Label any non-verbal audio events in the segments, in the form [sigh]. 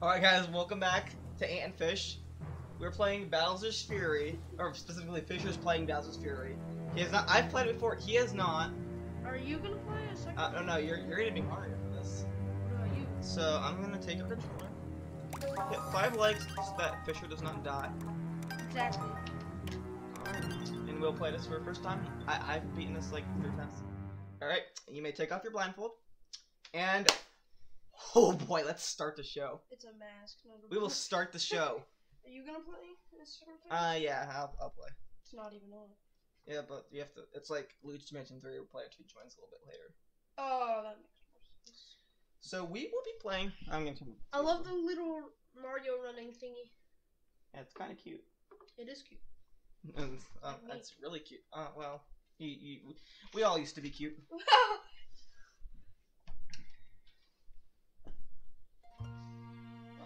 Alright guys, welcome back to Ant and Fish. We're playing Bowser's Fury, or specifically Fischer's playing Bowser's Fury. He has not, I've played it before, he has not. Are you gonna play a second? Uh, no, no, you're, you're gonna be Mario for this. What about you? So I'm gonna take a controller. Hit five legs so that Fischer does not die. Exactly. Alright, and we'll play this for the first time. I, I've beaten this like three times. Alright, you may take off your blindfold. And, oh boy, let's start the show. It's a mask. Not a We will start the show. [laughs] Are you gonna play this sort of thing? Uh, yeah, I'll, I'll play. it's not even on. Yeah, but you have to. It's like Luigi's Mansion 3 will play two joins a little bit later. Oh, that makes more sense. So we will be playing. I'm gonna. I love the little Mario running thingy. Yeah, it's kind of cute. It is cute. Uh, [laughs] that's really cute. Uh, well, you, you, we all used to be cute. [laughs]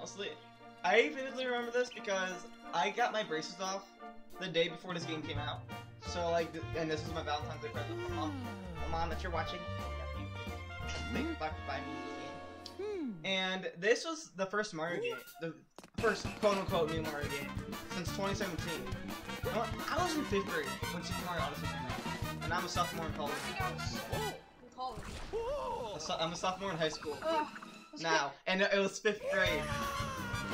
Honestly, I vividly remember this because I got my braces off the day before this game came out. So like, and this was my Valentine's Day present. Mom, hmm. mom, if you're watching, thank you for buying me game. Hmm. And this was the first Mario game, the first quote unquote new Mario game since 2017. You know what? I was in fifth grade when Super Mario Odyssey came out, and I'm a sophomore in college. think I was in college. A so- I'm a sophomore in high school Ugh, let's now, and it was fifth grade.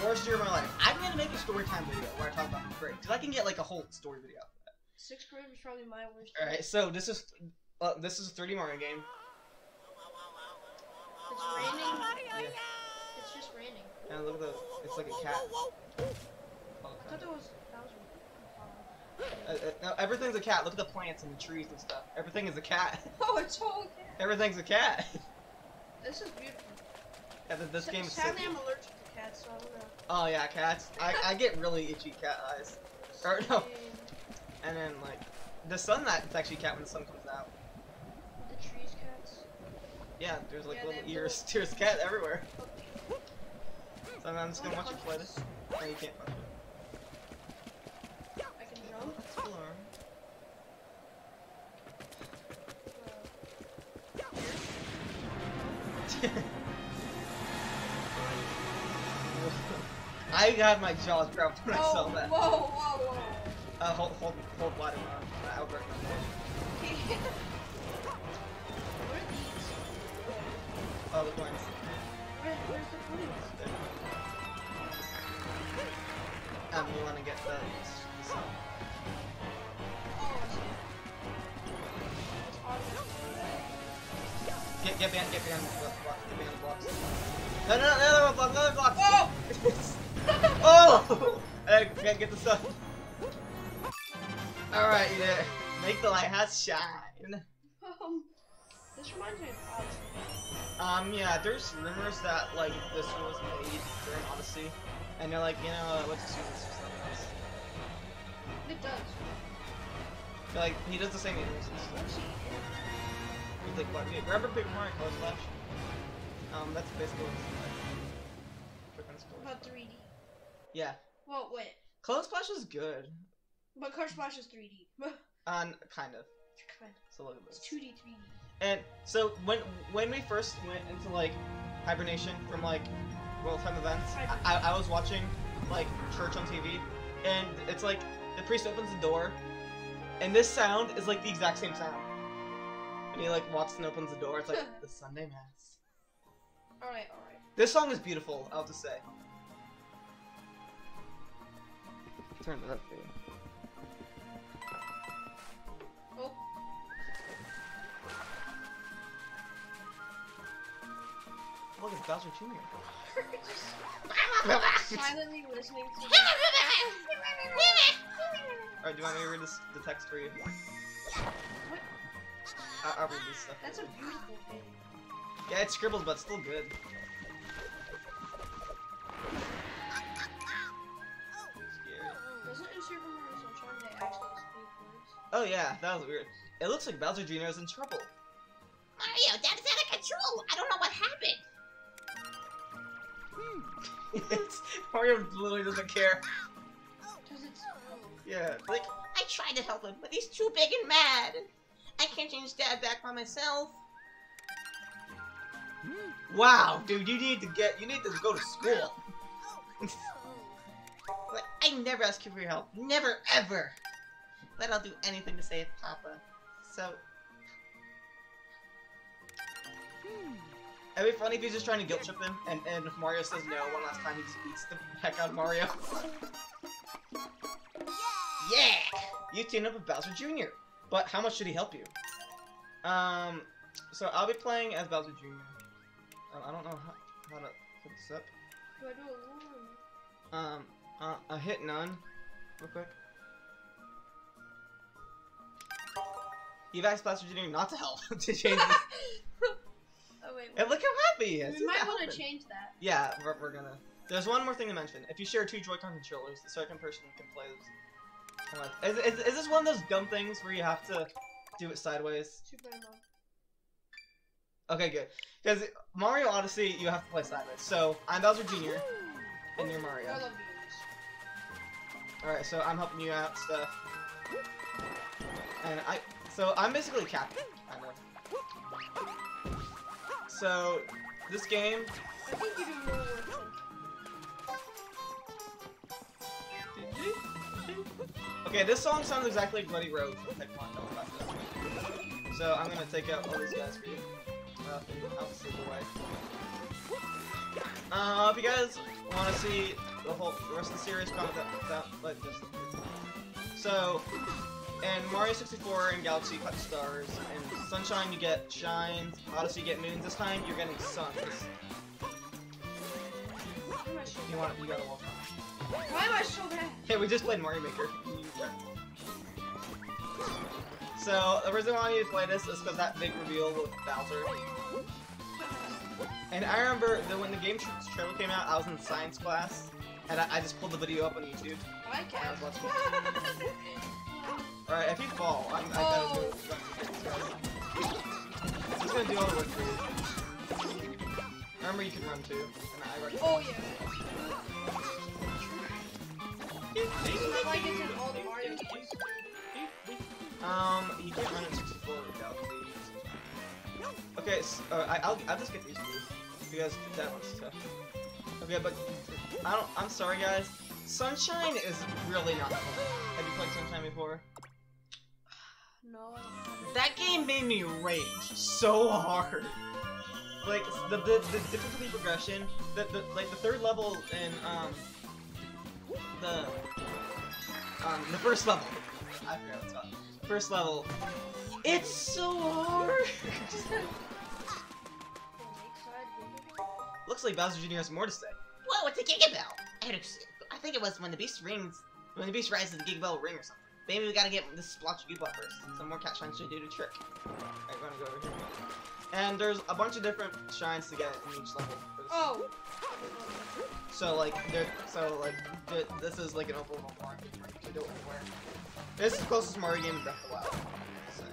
Worst year of my life. I'm gonna make a story time video where I talk about fifth grade, because I can get like a whole story video. get- Sixth grade was probably my worst. All right, so this is uh, this is a 3D Mario game. It's raining. Yeah. It's just raining. And look at the, it's like a cat. Oh, I thought that was Bowser. Uh, uh, no, everything's a cat. Look at the plants and the trees and stuff. Everything is a cat. [laughs] Oh, it's all okay. Everything's a cat. [laughs] This yeah, this Sa- game is so Sadly, cool. I'm allergic to cats, so I don't know. Oh yeah, cats. I, I get really itchy cat eyes. Or no, and then like the sun that it's actually cat when the sun comes out. The trees cats. Yeah, there's like Yeah, little ears. [laughs] There's cat everywhere. [laughs] So I'm just gonna watch you play this. No, you can't punch it. I can jump. Explore. [laughs] I had my jaws dropped when oh, I Oh, saw that. whoa, whoa. whoa. Uh, hold, hold, hold on. Uh, Albert. what are these? Oh, the coins. Where, where's the coins? Um, you want to get the. the sun. Oh, I see. It's automatic. Get, get behind, get behind the block, block, get behind the blocks. No, no, no, another one block, another block. Whoa! [laughs] [laughs] oh! I can't get the sun. Alright, yeah. Make the lighthouse shine. Um, this reminds me of Odyssey. Um, yeah, there's rumors that, like, this was made during Odyssey. And they're like, you know, let's just use this for something else. It does. They're like, he does the same see. He's like, what? Yeah, remember Paper Mario Color Splash? Um, that's basically what it's like. About 3D. Yeah. Well, wait. Color Splash is good. But Color Splash is 3D. Uh, [laughs] kind of. kind of. So look at this. It's this. 2D, 3D. And so when when we first went into like hibernation from like World Time events, I, I, was watching like church on TV, and it's like the priest opens the door, and this sound is like the exact same sound. And he like walks and opens the door, it's like [laughs] the Sunday Mass. Alright, alright. This song is beautiful, I'll have to say. Turn it up for you. Oh, Look, it's Bowser Jr. just silently listening to [laughs] [laughs] Alright, do you want me to read this, the text for you? What? I, I'll read this stuff. That's a beautiful thing. Yeah, it's scribbles, but still good. Oh yeah, that was weird. It looks like Bowser Jr. is in trouble. Mario, that's out of control. I don't know what happened. It's- hmm. [laughs] Mario literally doesn't care. Yeah, like I tried to help him, but he's too big and mad. I can't change Dad back by myself. wow, dude, you need to get, you need to go to school. But I never ask you for your help. Never, ever. But I'll do anything to save Papa. So, It'd be funny if he's just trying to guilt trip him, and, and if Mario says no one last time, he just beats the heck out of Mario. [laughs] yeah! You teamed up with Bowser Jr. But how much should he help you? Um, so I'll be playing as Bowser Jr. Um, I don't know how, how to put this up. Do I do a? Um, uh, a hit none, real quick. You've asked Bowser Jr. not to help [laughs] to change this. [laughs] Oh wait. And look how happy he is. we might want to change that. Yeah, we're, we're gonna. There's one more thing to mention. If you share two Joy-Con controllers, the second person can play on. Is, is, is this one of those dumb things where you have to do it sideways? Okay, good. Because Mario Odyssey, you have to play sideways. So, I'm Bowser Jr., and you're Mario. I love doing. Alright, so I'm helping you out, stuff. And I. So, I'm basically Captain. So, this game. Okay, this song sounds exactly like Bloody Road. So I'm gonna take out all these guys for you. Uh, I'll. Uh, if you guys want to see the whole the rest of the series, comment that, that this. So, in Mario 64 and Galaxy you collect stars, and Sunshine you get shines, Odyssey you get moons. This time you're getting suns. Why am I so You want you gotta walk on. Why am I so bad? Hey, we just played Mario Maker. So, the reason why I need to play this is because that big reveal with Bowser. And I remember that when the game tra- trailer came out, I was in science class, and I, I just pulled the video up on YouTube. I I was watching [laughs] Alright, if you fall, I'm, I gotta do it. I'm just gonna do all the work for you. Remember, you can run too. And I recommend oh yeah. It's like it's in all the Mario games. Um, you can't run in 64 without these. Okay, so, uh, I, I'll, I'll just get these for you. If you guys do that one stuff. Okay, but I don't. I'm sorry, guys. Sunshine is really not fun. Have you played Sunshine before? That game made me rage so hard. Like the the, the difficulty progression, the, the like the third level in um the um the first level. I forgot what it's called. First level. It's so hard. [laughs] Looks like Bowser Jr. has more to say. whoa, it's a Giga Bell. I, I think it was when the beast rings, when the beast rises, the Giga Bell ring or something. Maybe we gotta get this splotch of Goomba first. Some more cat shines should do the trick. Alright, we're gonna go over here. And there's a bunch of different shines to get in each level. Oh. So like, there, so like, th this is like an open world Mario game. where You can do it anywhere. This is the closest Mario game to Breath of the Wild. So.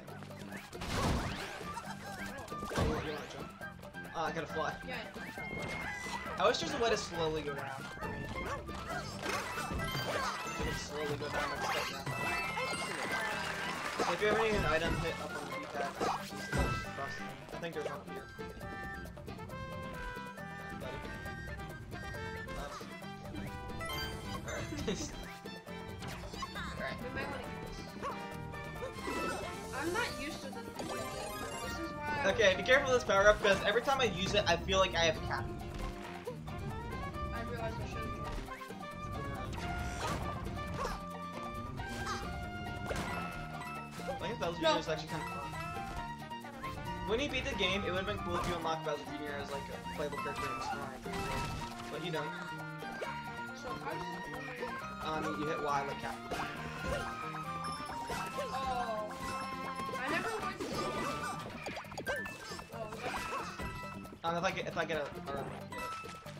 Oh, you wanna jump? Ah, I gotta fly. Yeah. I wish there's a way to slowly go down. Can slowly go down and step down. If you have any an item, hit up on the D-pad. just. I think there's one up here. Okay, be careful with this power up because every time I use it, I feel like I have cap. I realized I shouldn't. Bowser No. Jr. is actually kind of fun. When he beat the game, it would have been cool if you unlocked Bowser Jr. as like a playable character in Bros. But you don't. So I just. Um, you hit Y like Captain. Oh. I never went to. Oh. Um, if I get if I get a, a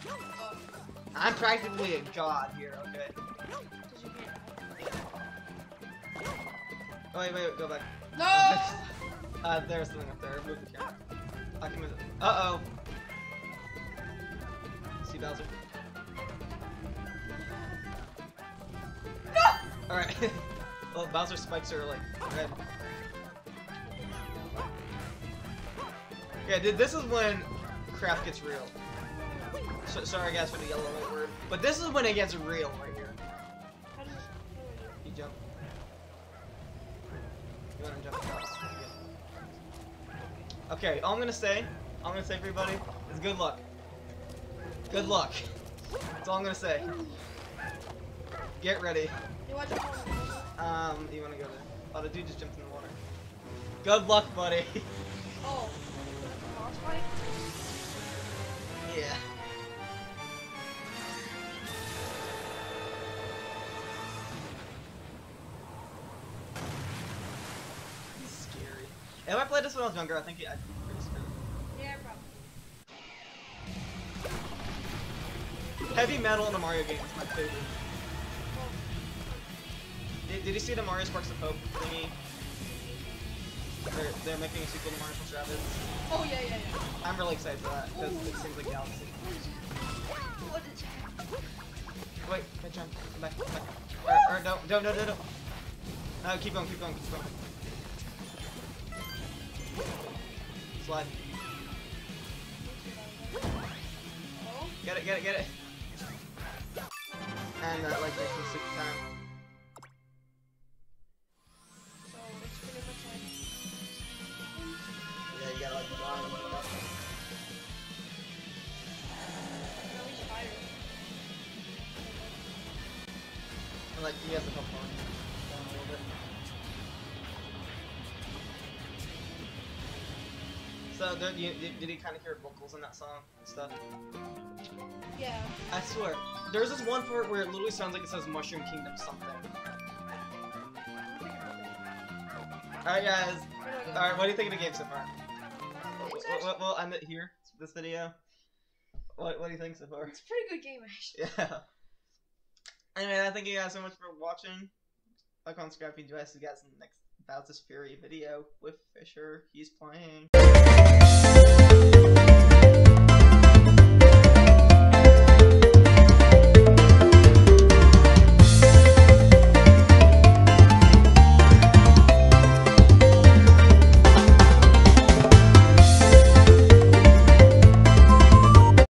Oh. I'm practically a god here. Okay. Because you can't. Oh wait, wait, wait, go back. No! Uh, there's something up there. Move the camera. I can move it. Uh oh. See Bowser. no! All right. [laughs] well, Bowser spikes are like red. Yeah, dude, this is when crap gets real. so, sorry guys for the yellow light word, but this is when it gets real right here. Jump across? Okay, all I'm gonna say, all I'm gonna say for everybody is good luck. Good luck. That's all I'm gonna say. Get ready. You watch it on Um, you wanna go to? Oh, the dude just jumped in the water. Good luck, buddy. Oh. Yeah. If I played this when I was younger, I think I'd be pretty scary. Yeah, probably. Heavy metal in a Mario game is my favorite. Oh. Did, did you see the Mario Sparks of Hope thingy? They're, they're making a sequel to Mario Plus Rabbids. oh yeah, yeah, yeah. I'm really excited for that because it seems like Galaxy. What is Wait, wait, John, come back, come back. Or, or don't, don't, don't, don't, don't. No, keep going, keep going, keep going. Slide. Get it, get it, get it. And uh, like There, you, did, did he kind of hear vocals in that song and stuff? Yeah. I swear, there's this one part where it literally sounds like it says Mushroom Kingdom something. Alright guys, do I alright, what do you think of the game so far? We'll, we'll, end it here, this video. What, what do you think so far? It's a pretty good game actually. [laughs] Yeah. Anyway, I thank you guys so much for watching. Like, comment, subscribe if you enjoy. See you guys in the next Bowser's Fury video with Fischer. He's playing. Bye.